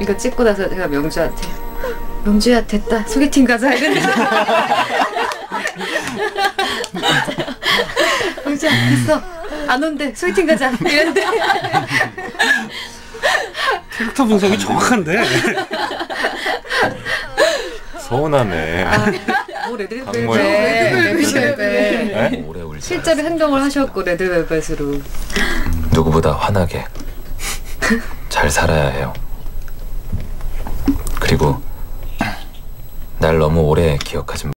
이거 찍고 나서 제가 명주한테 명주야 됐다. 소개팅 가자. 이랬는데. 명주야 됐어. 안 온대. 소개팅 가자. 이랬는데. 캐릭터 분석이 정확한데. 서운하네. 뭐 레드벨벳 네? 울지 실제로 행동을 하셨고 레드벨벳으로. 누구보다 환하게 잘 살아야 해요. 그리고 날 너무 오래 기억하지